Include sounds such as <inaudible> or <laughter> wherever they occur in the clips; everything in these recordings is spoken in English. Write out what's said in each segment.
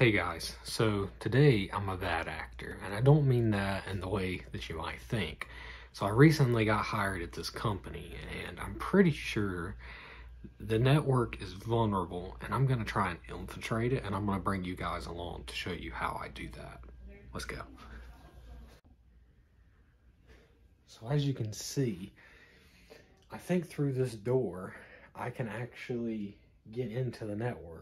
Hey guys, so today I'm a bad actor, and I don't mean that in the way that you might think. So I recently got hired at this company, and I'm pretty sure the network is vulnerable, and I'm going to try and infiltrate it, and I'm going to bring you guys along to show you how I do that. Let's go. So as you can see, I think through this door, I can actually get into the network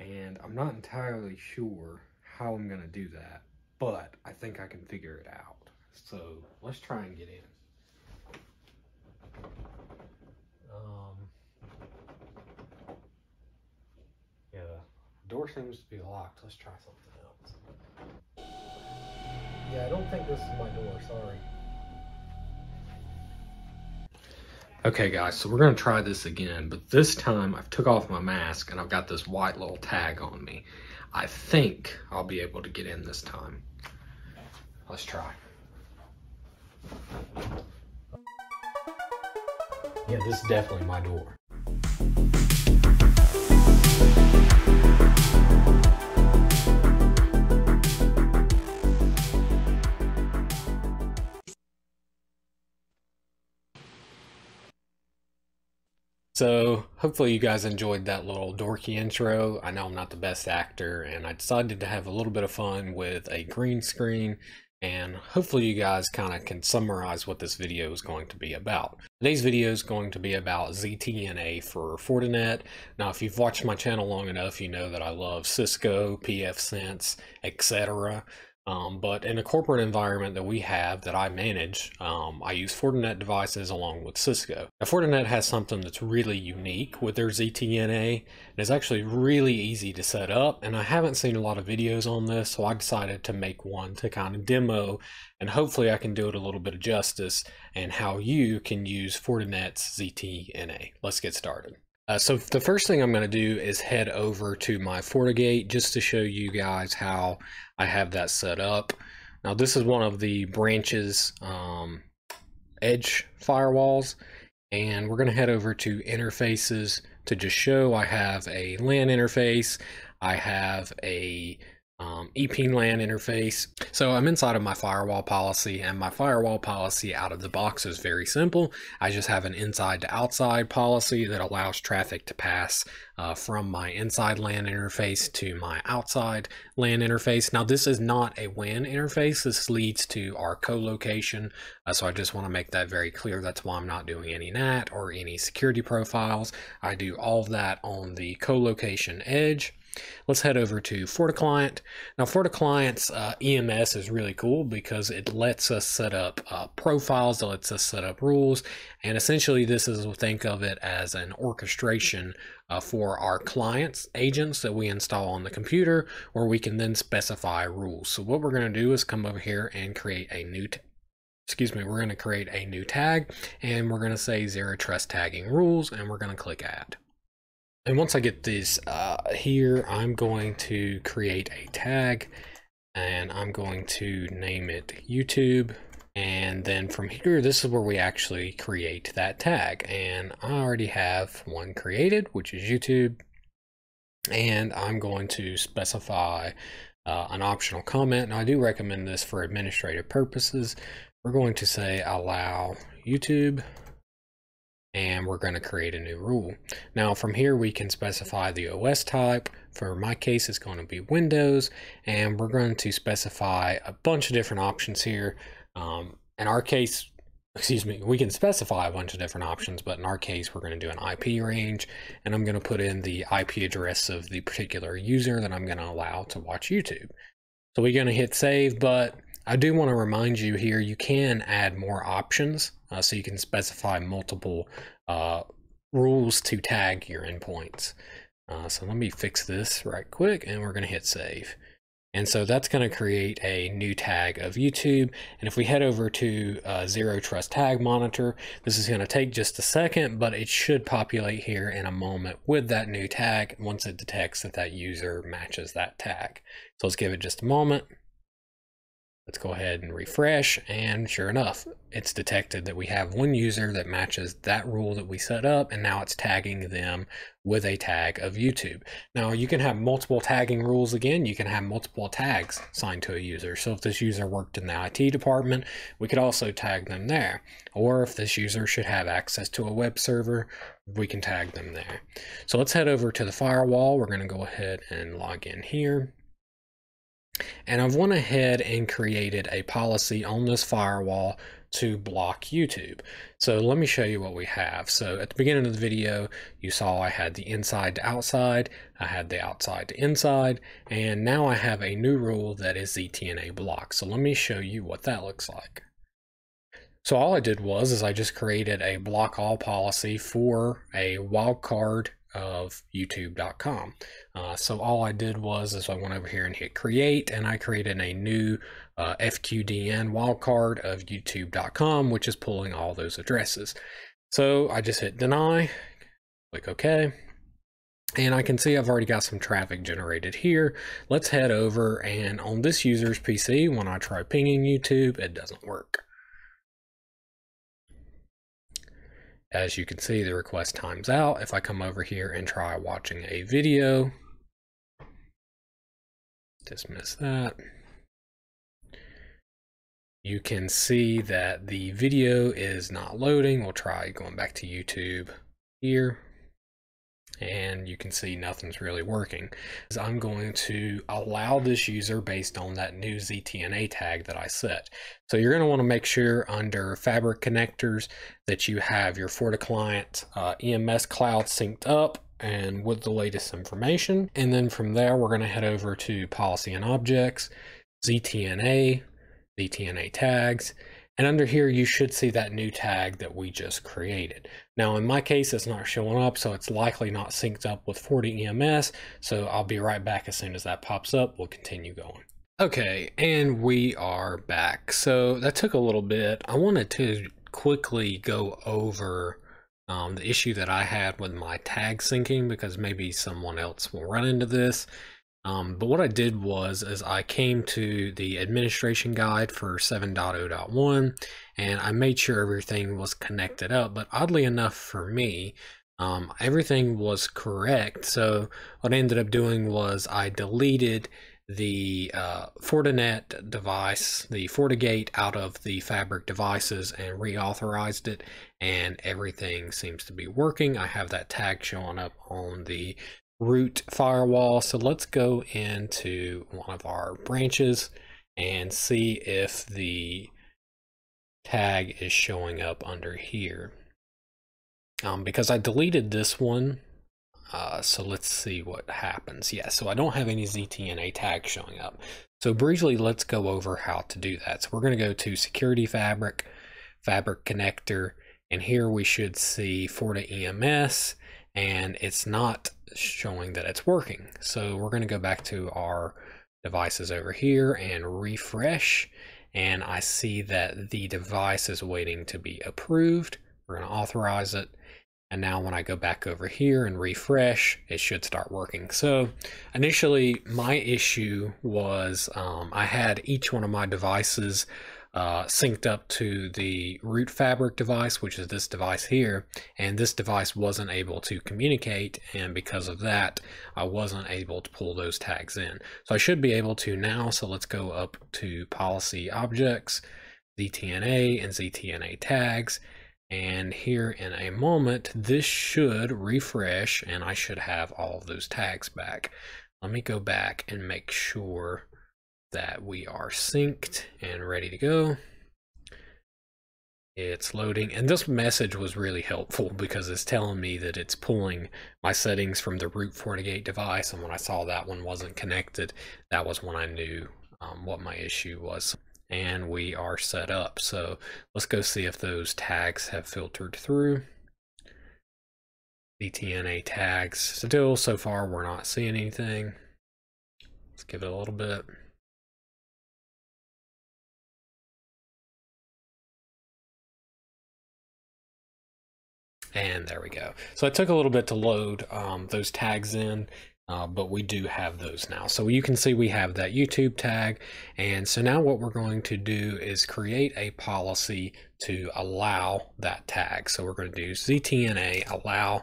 and I'm not entirely sure how I'm going to do that, but I think I can figure it out. So let's try and get in. Um, yeah, the door seems to be locked. Let's try something else. Yeah, I don't think this is my door, sorry. Okay guys, so we're gonna try this again, but this time I've took off my mask and I've got this white little tag on me. I think I'll be able to get in this time. Let's try. Yeah, this is definitely my door. So, hopefully, you guys enjoyed that little dorky intro. I know I'm not the best actor, and I decided to have a little bit of fun with a green screen, and hopefully, you guys kind of can summarize what this video is going to be about. Today's video is going to be about ZTNA for Fortinet. Now, if you've watched my channel long enough, you know that I love Cisco, pfSense, etc. Um, but in a corporate environment that we have that I manage, um, I use Fortinet devices along with Cisco. Now, Fortinet has something that's really unique with their ZTNA. And it's actually really easy to set up, and I haven't seen a lot of videos on this, so I decided to make one to kind of demo, and hopefully I can do it a little bit of justice and how you can use Fortinet's ZTNA. Let's get started. Uh, so the first thing I'm going to do is head over to my FortiGate just to show you guys how I have that set up. Now this is one of the branches um, edge firewalls and we're going to head over to interfaces to just show I have a LAN interface, I have a um, EPLAN interface. So I'm inside of my firewall policy and my firewall policy out of the box is very simple. I just have an inside to outside policy that allows traffic to pass uh, from my inside LAN interface to my outside LAN interface. Now this is not a WAN interface. This leads to our co-location. Uh, so I just want to make that very clear. That's why I'm not doing any NAT or any security profiles. I do all of that on the co-location edge. Let's head over to FortiClient. Now, FortiClient's uh, EMS is really cool because it lets us set up uh, profiles, it lets us set up rules, and essentially this is, think of it as an orchestration uh, for our clients, agents that we install on the computer, where we can then specify rules. So what we're going to do is come over here and create a new excuse me, we're going to create a new tag and we're going to say zero trust tagging rules and we're going to click add. And once I get this uh, here, I'm going to create a tag and I'm going to name it YouTube. And then from here, this is where we actually create that tag. And I already have one created, which is YouTube. And I'm going to specify uh, an optional comment. And I do recommend this for administrative purposes. We're going to say allow YouTube and we're going to create a new rule. Now from here we can specify the OS type. For my case it's going to be Windows and we're going to specify a bunch of different options here. Um, in our case, <laughs> excuse me, we can specify a bunch of different options, but in our case we're going to do an IP range and I'm going to put in the IP address of the particular user that I'm going to allow to watch YouTube. So we're going to hit save, but I do want to remind you here, you can add more options uh, so you can specify multiple uh, rules to tag your endpoints. Uh, so let me fix this right quick and we're going to hit save. And so that's going to create a new tag of YouTube. And if we head over to uh, Zero Trust Tag Monitor, this is going to take just a second, but it should populate here in a moment with that new tag once it detects that that user matches that tag. So let's give it just a moment. Let's go ahead and refresh and sure enough, it's detected that we have one user that matches that rule that we set up and now it's tagging them with a tag of YouTube. Now you can have multiple tagging rules again, you can have multiple tags assigned to a user. So if this user worked in the IT department, we could also tag them there. Or if this user should have access to a web server, we can tag them there. So let's head over to the firewall. We're gonna go ahead and log in here. And I've went ahead and created a policy on this firewall to block YouTube. So let me show you what we have. So at the beginning of the video, you saw I had the inside to outside, I had the outside to inside, and now I have a new rule that is ZTNA block. So let me show you what that looks like. So all I did was is I just created a block all policy for a wildcard of youtube.com. Uh, so all I did was is I went over here and hit create and I created a new uh, FQDN wildcard of youtube.com, which is pulling all those addresses. So I just hit deny, click OK. And I can see I've already got some traffic generated here. Let's head over and on this user's PC, when I try pinging YouTube, it doesn't work. As you can see, the request times out. If I come over here and try watching a video, dismiss that. You can see that the video is not loading. We'll try going back to YouTube here and you can see nothing's really working. I'm going to allow this user based on that new ZTNA tag that I set. So you're going to want to make sure under Fabric connectors that you have your FortiClient uh, EMS cloud synced up and with the latest information. And then from there, we're going to head over to policy and objects, ZTNA, ZTNA tags, and under here, you should see that new tag that we just created. Now, in my case, it's not showing up, so it's likely not synced up with Forti EMS. So I'll be right back as soon as that pops up. We'll continue going. Okay, and we are back. So that took a little bit. I wanted to quickly go over um, the issue that I had with my tag syncing because maybe someone else will run into this. Um, but what I did was is I came to the administration guide for 7.0.1 and I made sure everything was connected up. But oddly enough for me, um, everything was correct. So what I ended up doing was I deleted the uh, Fortinet device, the FortiGate out of the Fabric devices and reauthorized it and everything seems to be working. I have that tag showing up on the root firewall. So let's go into one of our branches and see if the tag is showing up under here. Um, because I deleted this one, uh, so let's see what happens. Yeah, so I don't have any ZTNA tags showing up. So briefly, let's go over how to do that. So we're going to go to Security Fabric, Fabric Connector, and here we should see FortiEMS, and it's not showing that it's working. So we're going to go back to our devices over here and refresh. And I see that the device is waiting to be approved. We're going to authorize it. And now when I go back over here and refresh, it should start working. So initially my issue was um, I had each one of my devices uh, synced up to the root fabric device, which is this device here, and this device wasn't able to communicate, and because of that, I wasn't able to pull those tags in. So I should be able to now, so let's go up to policy objects, ZTNA and ZTNA tags, and here in a moment, this should refresh and I should have all of those tags back. Let me go back and make sure that we are synced and ready to go. It's loading, and this message was really helpful because it's telling me that it's pulling my settings from the root FortiGate device, and when I saw that one wasn't connected, that was when I knew um, what my issue was. And we are set up, so let's go see if those tags have filtered through. ZTNA tags, still so far we're not seeing anything. Let's give it a little bit. And there we go. So it took a little bit to load um, those tags in. uh, but we do have those now. So you can see we have that YouTube tag. And so now what we're going to do is create a policy to allow that tag. So we're going to do ZTNA allow,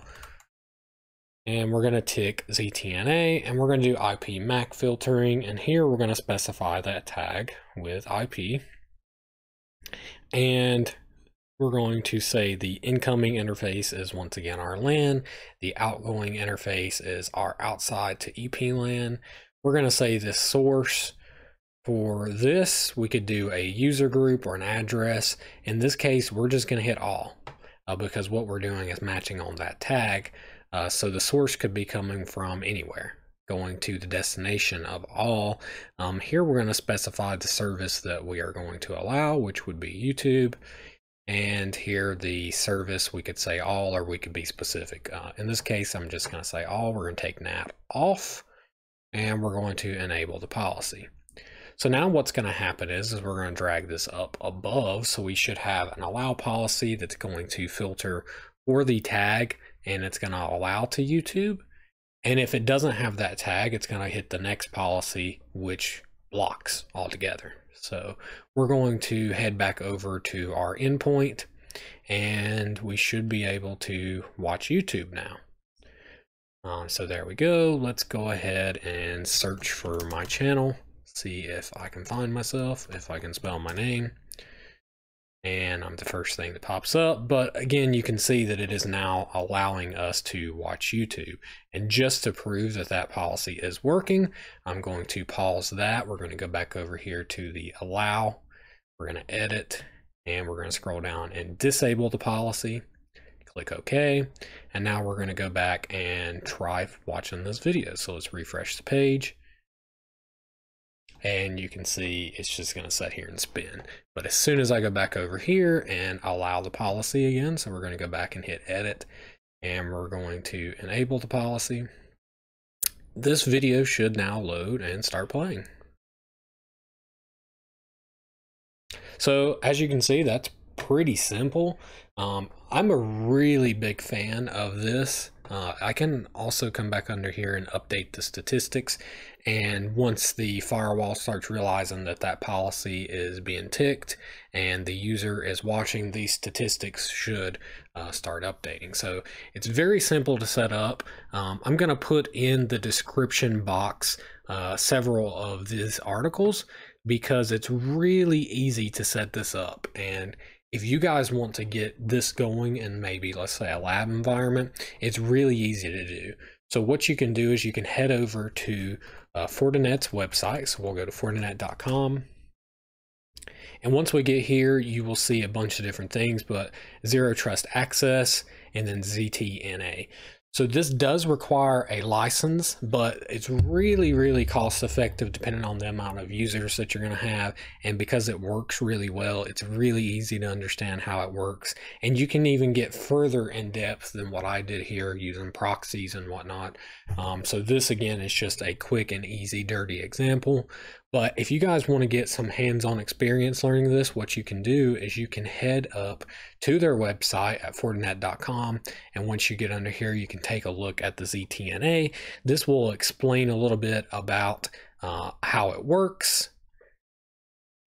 and we're going to tick ZTNA, and we're going to do IP MAC filtering. And here we're going to specify that tag with IP. And we're going to say the incoming interface is once again our LAN. The outgoing interface is our outside to EP LAN. We're going to say the source for this, we could do a user group or an address. In this case, we're just going to hit all uh, because what we're doing is matching on that tag. Uh, so the source could be coming from anywhere going to the destination of all. Um, here we're going to specify the service that we are going to allow, which would be YouTube. And here the service, we could say all or we could be specific. Uh, in this case, I'm just going to say all. We're going to take NAT off and we're going to enable the policy. So now what's going to happen is, is we're going to drag this up above. So we should have an allow policy that's going to filter for the tag and it's going to allow to YouTube. And if it doesn't have that tag, it's going to hit the next policy, which blocks altogether. So we're going to head back over to our endpoint and we should be able to watch YouTube now. Uh, so there we go. Let's go ahead and search for my channel. See if I can find myself, if I can spell my name and I'm the first thing that pops up. But again, you can see that it is now allowing us to watch YouTube. And just to prove that that policy is working, I'm going to pause that. We're going to go back over here to the allow. We're going to edit and we're going to scroll down and disable the policy. Click OK. And now we're going to go back and try watching this video. So let's refresh the page and you can see it's just going to sit here and spin. But as soon as I go back over here and allow the policy again, so we're going to go back and hit edit and we're going to enable the policy. This video should now load and start playing. So as you can see, that's pretty simple. Um, I'm a really big fan of this. Uh, I can also come back under here and update the statistics. And once the firewall starts realizing that that policy is being ticked and the user is watching, these statistics should uh, start updating. So it's very simple to set up. Um, I'm going to put in the description box uh, several of these articles because it's really easy to set this up. And if you guys want to get this going in maybe let's say a lab environment, it's really easy to do. So what you can do is you can head over to uh, Fortinet's website. So we'll go to fortinet.com. And once we get here, you will see a bunch of different things, but zero trust access and then ZTNA. So this does require a license, but it's really, really cost effective depending on the amount of users that you're going to have. And because it works really well, it's really easy to understand how it works. And you can even get further in depth than what I did here using proxies and whatnot. Um, so this again is just a quick and easy, dirty example. But if you guys want to get some hands-on experience learning this, what you can do is you can head up to their website at Fortinet.com. And once you get under here, you can take a look at the ZTNA. This will explain a little bit about uh, how it works.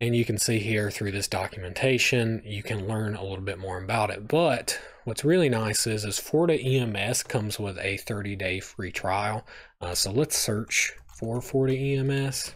And you can see here through this documentation, you can learn a little bit more about it. But what's really nice is, is Forti EMS comes with a 30-day free trial. Uh, so let's search for Forti EMS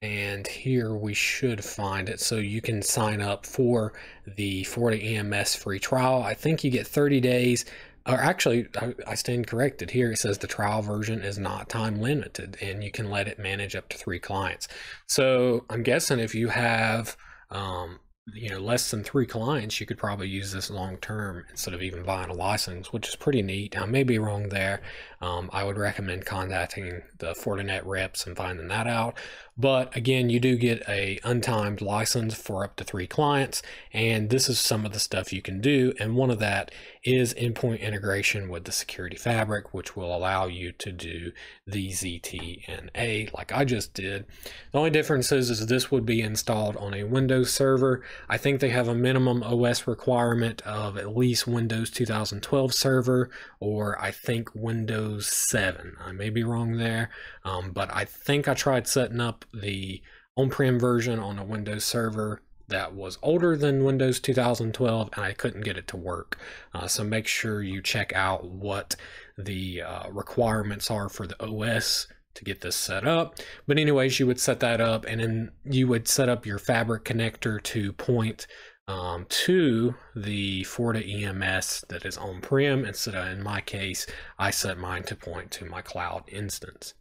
and here we should find it. So you can sign up for the Forti EMS free trial. I think you get 30 days or actually I, I, stand corrected. Here it says the trial version is not time limited and you can let it manage up to three clients. So I'm guessing if you have um, you know less than three clients you could probably use this long term instead of even buying a license which is pretty neat. I may be wrong there. Um, i would recommend contacting the fortinet reps and finding that out. But again you do get a untimed license for up to three clients and this is some of the stuff you can do and one of that is endpoint integration with the security fabric, which will allow you to do the ZTNA like I just did. The only difference is, is this would be installed on a Windows server. I think they have a minimum OS requirement of at least Windows 2012 server, or I think Windows 7. I may be wrong there, um, but I think I tried setting up the on-prem version on a Windows server that was older than Windows 2012 and I couldn't get it to work. Uh, so make sure you check out what the uh, requirements are for the OS to get this set up. But anyways, you would set that up and then you would set up your fabric connector to point um, to the Forti EMS that is on-prem instead of, in my case, I set mine to point to my cloud instance.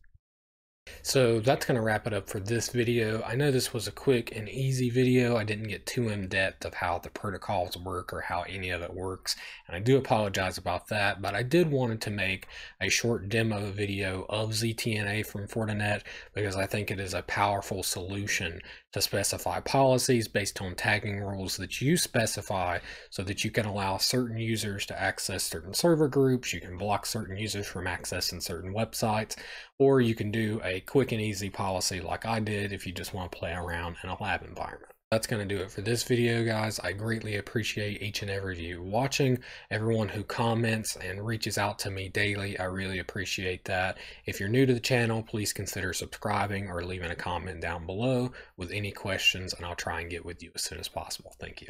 So that's going to wrap it up for this video. I know this was a quick and easy video. I didn't get too in depth of how the protocols work or how any of it works. And I do apologize about that, but I did wanted to make a short demo video of ZTNA from Fortinet because I think it is a powerful solution to specify policies based on tagging rules that you specify so that you can allow certain users to access certain server groups, you can block certain users from accessing certain websites, or you can do a quick and easy policy like I did if you just want to play around in a lab environment. That's going to do it for this video, guys. I greatly appreciate each and every of you watching. Everyone who comments and reaches out to me daily, I really appreciate that. If you're new to the channel, please consider subscribing or leaving a comment down below with any questions, and I'll try and get with you as soon as possible. Thank you.